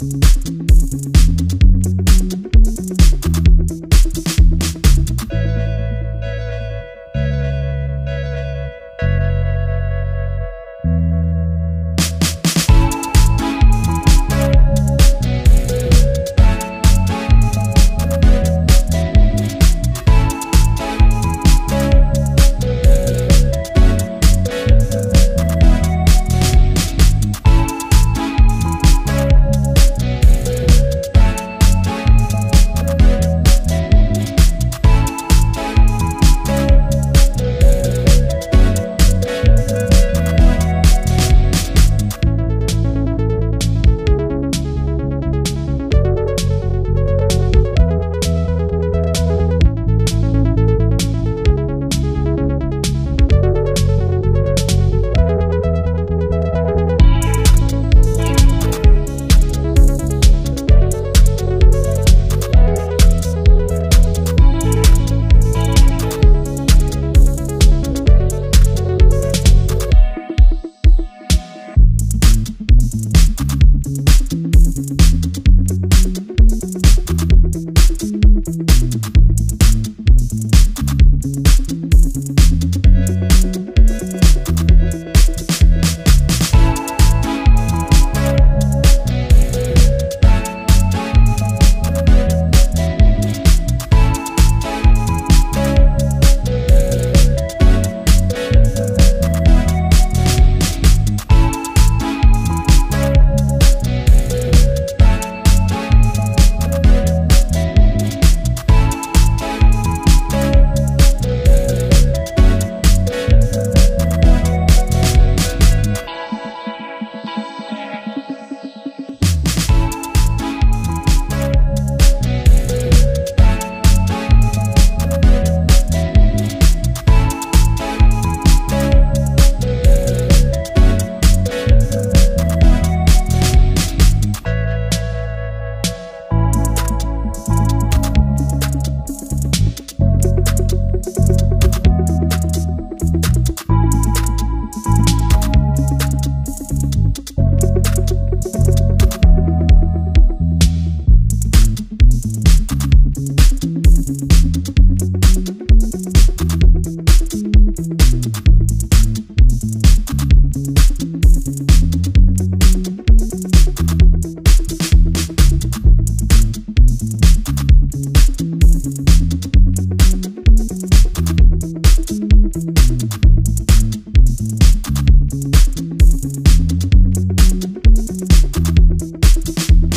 Thank Thank you.